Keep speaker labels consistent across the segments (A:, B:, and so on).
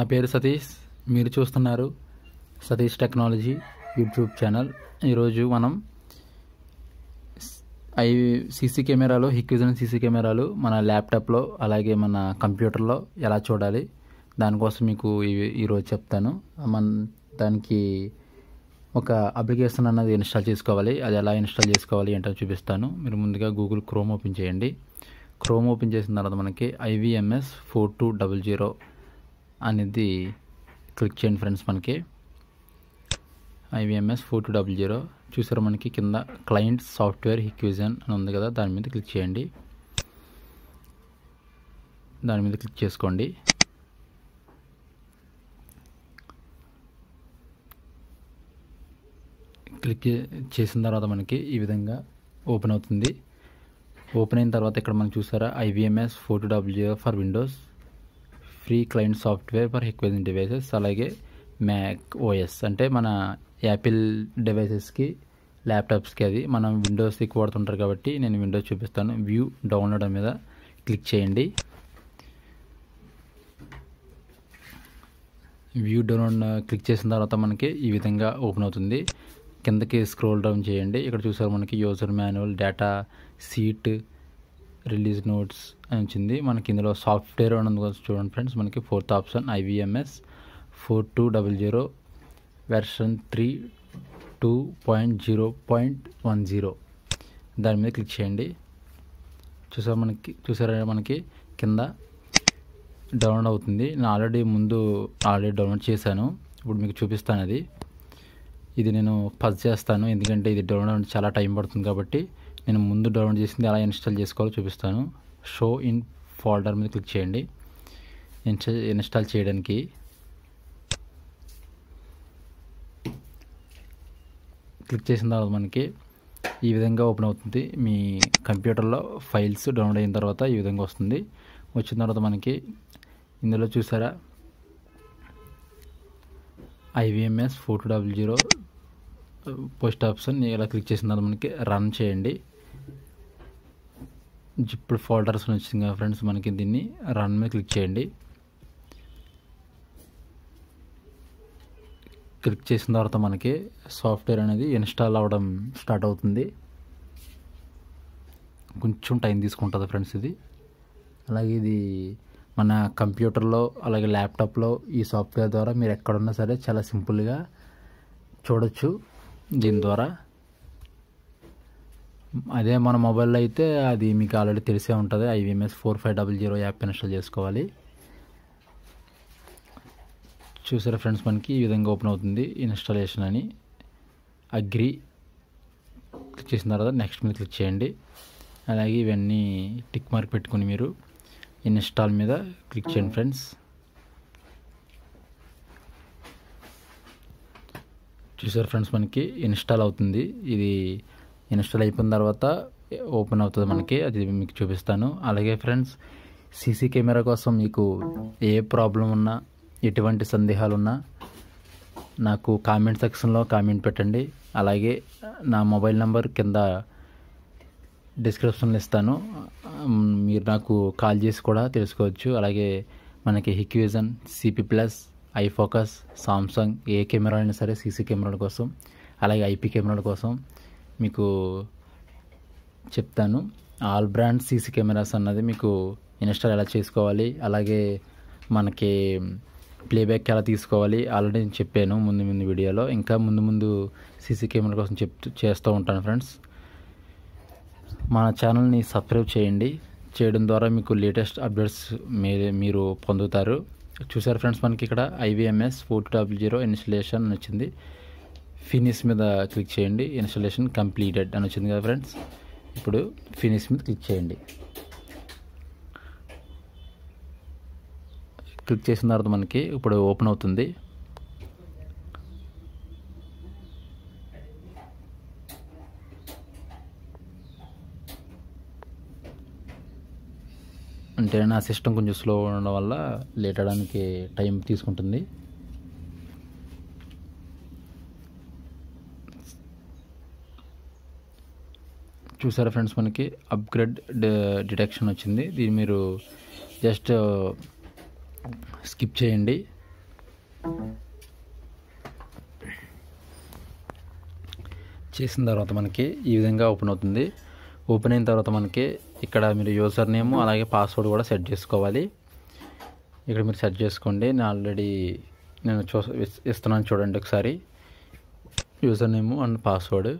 A: నా పేరు సతీష్. మీరు చూస్తున్నారు సతీష్ టెక్నాలజీ యూట్యూబ్ ఛానల్. ఈరోజు మనం ఐ సీసీ కెమెరాలు హిక్విజన్ సీసీ కెమెరాలు మన ల్యాప్టాప్లో అలాగే మన కంప్యూటర్లో ఎలా చూడాలి దానికోసం మీకు ఈరోజు చెప్తాను. మన దానికి ఒక అప్లికేషన్ అన్నది ఇన్స్టాల్ చేసుకోవాలి. అది ఎలా ఇన్స్టాల్ చేసుకోవాలి ఏంటో చూపిస్తాను. మీరు ముందుగా గూగుల్ క్రోమ్ ఓపెన్ చేయండి. క్రోమ్ ఓపెన్ చేసిన తర్వాత మనకి IVMS four two double zero అనేది క్లిక్ చేయండి ఫ్రెండ్స్ మనకి. IVMS four two double zero చూసారు మనకి కింద క్లయింట్ సాఫ్ట్వేర్ హిక్విజన్ అని ఉంది కదా దాని మీద క్లిక్ చేయండి. దాని మీద క్లిక్ చేసుకోండి. క్లిక్ చేసిన తర్వాత మనకి ఈ విధంగా ఓపెన్ అవుతుంది. ఓపెన్ అయిన తర్వాత ఇక్కడ మనం చూసారా IVMS four two double zero for Windows free client software for Hikvision devices అలాగే మ్యాక్ ఓఎస్ అంటే మన యాపిల్ డివైసెస్కి ల్యాప్టాప్స్కి అది మనం విండోస్ ఎక్కువ వాడుతుంటారు కాబట్టి నేను విండోస్ చూపిస్తాను. వ్యూ డౌన్లోడ్ మీద క్లిక్ చేయండి. వ్యూ డౌన్లోడ్ క్లిక్ చేసిన తర్వాత మనకి ఈ విధంగా ఓపెన్ అవుతుంది. కిందకి స్క్రోల్ డౌన్ చేయండి. ఇక్కడ చూసారు మనకి user manual data sheet release notes అని వచ్చింది. మనకి ఇందులో సాఫ్ట్వేర్ అని చూడండి ఫ్రెండ్స్ మనకి fourth option IVMS four two double zero version three two point zero point one zero దాని మీద క్లిక్ చేయండి. చూసారు మనకి చూసారా మనకి కింద డౌన్లోడ్ అవుతుంది. నేను ఆల్రెడీ ముందు ఆల్రెడీ డౌన్లోడ్ చేశాను. ఇప్పుడు మీకు చూపిస్తాను అది. ఇది నేను పజ్ చేస్తాను. ఎందుకంటే ఇది డౌన్లోడ్ చాలా టైం పడుతుంది కాబట్టి నేను ముందు డౌన్లోడ్ చేసింది ఎలా ఇన్స్టాల్ చేసుకోవాలో చూపిస్తాను. షో ఇన్ ఫోల్డర్ మీద క్లిక్ చేయండి. ఇన్స్టా ఇన్స్టాల్ చేయడానికి. క్లిక్ చేసిన తర్వాత మనకి ఈ విధంగా ఓపెన్ అవుతుంది. మీ కంప్యూటర్లో ఫైల్స్ డౌన్లోడ్ అయిన తర్వాత ఈ విధంగా వస్తుంది. వచ్చిన తర్వాత మనకి ఇందులో చూసారా? IVMS four two double zero post option ఇలా క్లిక్ చేసిన తర్వాత మనకి రన్ చేయండి. ఇప్పుడు ఫోల్డర్స్ వచ్చింది కదా ఫ్రెండ్స్ మనకి దీన్ని రన్ మీద క్లిక్ చేయండి. క్లిక్ చేసిన తర్వాత మనకి సాఫ్ట్వేర్ అనేది ఇన్స్టాల్ అవ్వడం స్టార్ట్ అవుతుంది. కొంచెం టైం తీసుకుంటుంది ఫ్రెండ్స్ ఇది. అలాగే ఇది మన కంప్యూటర్లో అలాగే ల్యాప్టాప్లో ఈ సాఫ్ట్వేర్ ద్వారా మీరు ఎక్కడున్నా సరే చాలా సింపుల్గా చూడొచ్చు. దీని ద్వారా అదే మన మొబైల్లో అయితే అది మీకు ఆల్రెడీ తెలిసే ఉంటుంది. IVMS four five double zero app install చేసుకోవాలి. చూసారా ఫ్రెండ్స్ మనకి ఈ విధంగా ఓపెన్ అవుతుంది ఇన్స్టాలేషన్ అని. అగ్రి క్లిక్ చేసిన తర్వాత నెక్స్ట్ మీద క్లిక్ చేయండి. అలాగే ఇవన్నీ టిక్ మార్క్ పెట్టుకుని మీరు ఇన్స్టాల్ మీద క్లిక్ చేయండి ఫ్రెండ్స్. చూసారు ఫ్రెండ్స్ మనకి ఇన్స్టాల్ అవుతుంది. ఇది ఇన్స్టాల్ అయిపోయిన తర్వాత ఓపెన్ అవుతుంది మనకి. అది మీకు చూపిస్తాను. అలాగే ఫ్రెండ్స్ సీసీ కెమెరా కోసం మీకు ఏ ప్రాబ్లం ఉన్నా ఎటువంటి సందేహాలు ఉన్నా నాకు కామెంట్ సెక్షన్లో కామెంట్ పెట్టండి. అలాగే నా మొబైల్ నెంబర్ కింద డిస్క్రిప్షన్లో ఇస్తాను. మీరు నాకు కాల్ చేసి కూడా తెలుసుకోవచ్చు. అలాగే మనకి Hikvision CP Plus iFocus Samsung ఏ కెమెరా అయినా సరే సీసీ కెమెరాల కోసం అలాగే ఐపీ కెమెరాల కోసం మీకు చెప్తాను. ఆల్ బ్రాండ్ సీసీ కెమెరాస్ అన్నది మీకు ఇన్స్టాల్ ఎలా చేసుకోవాలి అలాగే మనకి ప్లేబ్యాక్ ఎలా తీసుకోవాలి ఆల్రెడీ నేను చెప్పాను ముందు ముందు వీడియోలో. ఇంకా ముందు ముందు సీసీ కెమెరా కోసం చెప్తూ చేస్తూ ఉంటాను ఫ్రెండ్స్. మన ఛానల్ని సబ్స్క్రైబ్ చేయండి. చేయడం ద్వారా మీకు లేటెస్ట్ అప్డేట్స్ మీ మీరు పొందుతారు. చూసారు ఫ్రెండ్స్ మనకి ఇక్కడ IVMS four W zero installation వచ్చింది. ఫినిష్ మీద క్లిక్ చేయండి. ఇన్స్టలేషన్ కంప్లీటెడ్ అని వచ్చింది కదా ఫ్రెండ్స్ ఇప్పుడు ఫినిష్ మీద క్లిక్ చేయండి. క్లిక్ చేసిన తర్వాత మనకి ఇప్పుడు ఓపెన్ అవుతుంది. అంటే నా సిస్టమ్ కొంచెం స్లో ఉండడం వల్ల లేట్ అవడానికి టైం తీసుకుంటుంది. చూసారా ఫ్రెండ్స్ మనకి? అప్గ్రేడ్ డిటెక్షన్ వచ్చింది. దీన్ని మీరు జస్ట్ స్కిప్ చేయండి. చేసిన తర్వాత మనకి ఈ విధంగా ఓపెన్ అవుతుంది. ఓపెన్ అయిన తర్వాత మనకి ఇక్కడ మీరు యూజర్ నేమ్ అలాగే పాస్వర్డ్ కూడా సెట్ చేసుకోవాలి. ఇక్కడ మీరు సెట్ చేసుకోండి. నేను ఆల్రెడీ నేను చూ ఇస్తున్నాను చూడండి ఒకసారి. User name and password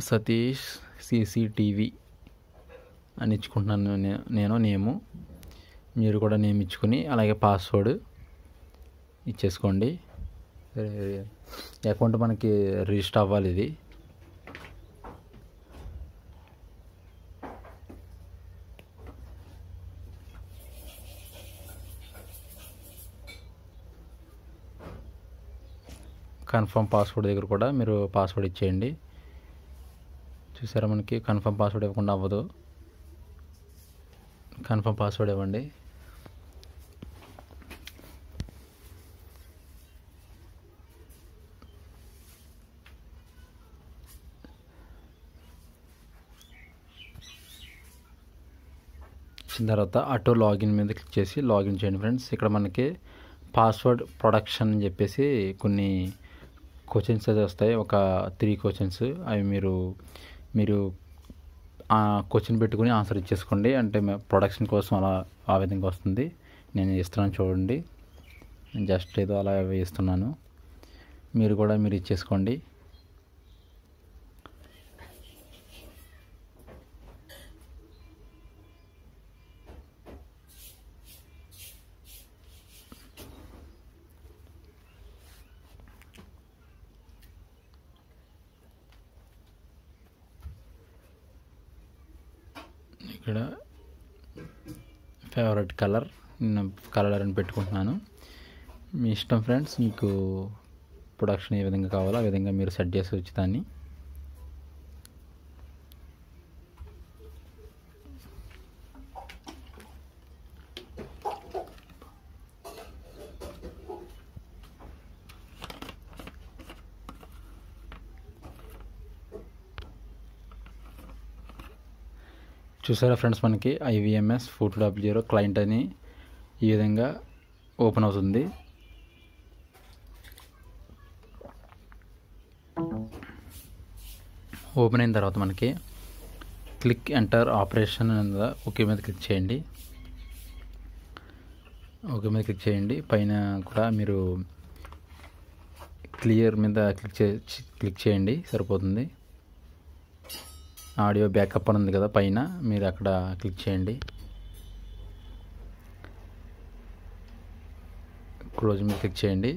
A: Satish CCTV అని ఇచ్చుకుంటున్నాను నేను నేము. మీరు కూడా నేమ్ ఇచ్చుకుని అలాగే పాస్వర్డ్ ఇచ్చేసుకోండి. అకౌంట్ మనకి రిజిస్టర్ అవ్వాలి ఇది. కన్ఫర్మ్ పాస్వర్డ్ దగ్గర కూడా మీరు పాస్వర్డ్ ఇచ్చేయండి. చూసారా మనకి? కన్ఫర్మ్ పాస్వర్డ్ ఇవ్వకుండా అవ్వదు. కన్ఫర్మ్ పాస్వర్డ్ ఇవ్వండి. తర్వాత ఆటో లాగిన్ మీద క్లిక్ చేసి లాగిన్ చేయండి ఫ్రెండ్స్. ఇక్కడ మనకి పాస్వర్డ్ ప్రొడక్షన్ అని చెప్పేసి కొన్ని క్వశ్చన్స్ అయితే వస్తాయి. ఒక త్రీ క్వశ్చన్స్ అవి మీరు మీరు ఆ క్వశ్చన్ పెట్టుకుని ఆన్సర్ ఇచ్చేసుకోండి. అంటే ప్రొడక్షన్ కోసం అలా ఆ విధంగా వస్తుంది. నేను ఇస్తున్నాను చూడండి. నేను జస్ట్ ఏదో అలా వేస్తున్నాను. మీరు కూడా మీరు ఇచ్చేసుకోండి. ఇక్కడ ఫేవరెట్ కలర్. నేను కలర్ అని పెట్టుకుంటున్నాను. మీ ఇష్టం ఫ్రెండ్స్. మీకు ప్రొడక్షన్ ఏ విధంగా కావాలో ఆ విధంగా మీరు సెట్ చేసుకోవచ్చు దాన్ని చూసారా ఫ్రెండ్స్ మనకి IVMS four W zero client అని ఈ విధంగా ఓపెన్ అవుతుంది. ఓపెన్ అయిన తర్వాత మనకి క్లిక్ ఎంటర్ ఆపరేషన్ అనేది ఓకే మీద క్లిక్ చేయండి. ఓకే మీద క్లిక్ చేయండి. పైన కూడా మీరు క్లియర్ మీద క్లిక్ చే క్లిక్ చేయండి. సరిపోతుంది. ఆడియో బ్యాకప్ అని ఉంది కదా పైన మీరు అక్కడ క్లిక్ చేయండి. క్లోజ్ మీద క్లిక్ చేయండి.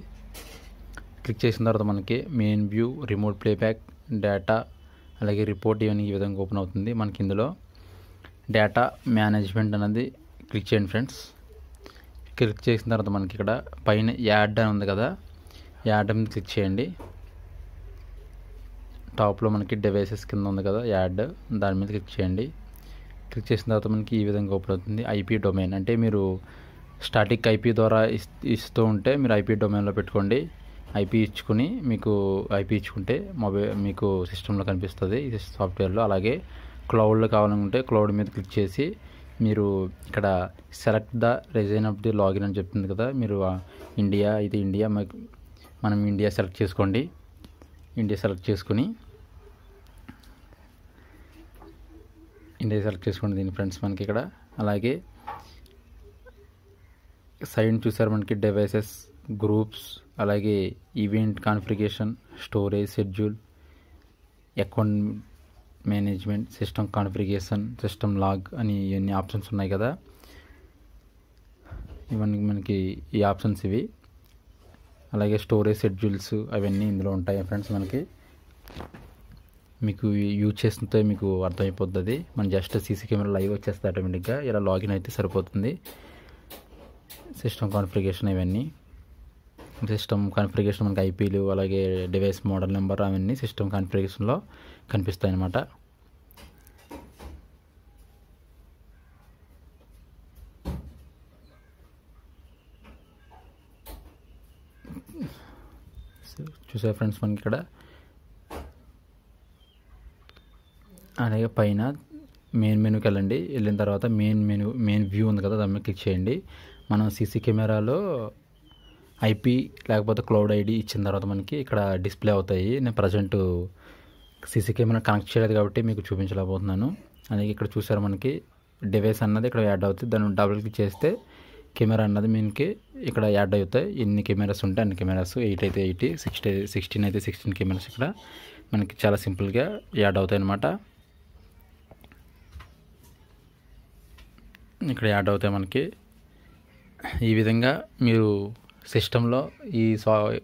A: క్లిక్ చేసిన తర్వాత మనకి main view remote playback data అలాగే రిపోర్ట్ ఇవన్నీ ఈ విధంగా ఓపెన్ అవుతుంది మనకి ఇందులో. డేటా మేనేజ్మెంట్ అనేది క్లిక్ చేయండి ఫ్రెండ్స్. క్లిక్ చేసిన తర్వాత మనకి ఇక్కడ పైన యాడ్ అని ఉంది కదా యాడ్ మీద క్లిక్ చేయండి. టాప్లో మనకి డివైసెస్ కింద ఉంది కదా యాడ్. దాని మీద క్లిక్ చేయండి. క్లిక్ చేసిన తర్వాత మనకి ఈ విధంగా ఓపెన్ అవుతుంది. IP domain. అంటే మీరు స్టాటిక్ ఐపీ ద్వారా ఇస్తూ ఉంటే మీరు ఐపీ డొమైన్లో పెట్టుకోండి. ఐపీ ఇచ్చుకుని మీకు ఐపీ ఇచ్చుకుంటే మొబైల్ మీకు సిస్టంలో కనిపిస్తుంది. ఇది సాఫ్ట్వేర్లో. అలాగే క్లౌడ్లో కావాలనుకుంటే క్లౌడ్ మీద క్లిక్ చేసి మీరు ఇక్కడ select the region of the login అని చెప్తుంది కదా మీరు ఇండియా ఇది ఇండియా మనం ఇండియా సెలెక్ట్ చేసుకోండి. ఇండియా సెలెక్ట్ చేసుకుని ఇండియా సెలెక్ట్ చేసుకోండి దీని ఫ్రెండ్స్ మనకి ఇక్కడ. అలాగే సైడ్ చూసారు మనకి డివైసెస్ గ్రూప్స్ అలాగే event configuration storage schedule account management system configuration system log అని ఇవన్నీ ఆప్షన్స్ ఉన్నాయి కదా. ఇవన్నీ మనకి ఈ ఆప్షన్స్ ఇవి. అలాగే స్టోరేజ్ షెడ్యూల్స్ అవన్నీ ఇందులో ఉంటాయి ఫ్రెండ్స్ మనకి. మీకు యూజ్ చేస్తుంటే మీకు అర్థమైపోతుంది. మన జస్ట్ సీసీ కెమెరా లైవ్ వచ్చేస్తుంది ఆటోమేటిక్గా. ఇలా లాగిన్ అయితే సరిపోతుంది. సిస్టమ్ కాన్ఫిగరేషన్ ఇవన్నీ. సిస్టమ్ కాన్ఫిగరేషన్ మనకి ఐపీలు అలాగే డివైస్ మోడల్ నెంబర్ అవన్నీ సిస్టమ్ కాన్ఫిగరేషన్లో కనిపిస్తాయి అన్నమాట చూసే ఫ్రెండ్స్ మనకి ఇక్కడ. అలాగే పైన మెయిన్ మెనూకి వెళ్ళండి. వెళ్ళిన తర్వాత మెయిన్ మెనూ మెయిన్ వ్యూ ఉంది కదా దాని మీద క్లిక్ చేయండి. మనం సీసీ కెమెరాలో ఐపీ లేకపోతే క్లౌడ్ ఐడి ఇచ్చిన తర్వాత మనకి ఇక్కడ డిస్ప్లే అవుతాయి. నేను ప్రజెంట్ సీసీ కెమెరా కనెక్ట్ చేయలేదు కాబట్టి మీకు చూపించలేకపోతున్నాను. అలాగే ఇక్కడ చూసారు మనకి డివైస్ అన్నది ఇక్కడ యాడ్ అవుతుంది. దాన్ని డబుల్ క్లిక్ చేస్తే కెమెరా అన్నది మీకి ఇక్కడ యాడ్ అవుతాయి. ఎన్ని కెమెరాస్ ఉంటాయి అన్ని కెమెరాస్ ఎయిట్ అయితే ఎయిటీ సిక్స్టీ సిక్స్టీన్ అయితే సిక్స్టీన్ కెమెరాస్ ఇక్కడ మనకి చాలా సింపుల్గా యాడ్ అవుతాయి అన్నమాట. ఇక్కడ యాడ్ అవుతాయి మనకి. ఈ విధంగా మీరు సిస్టంలో ఈ సా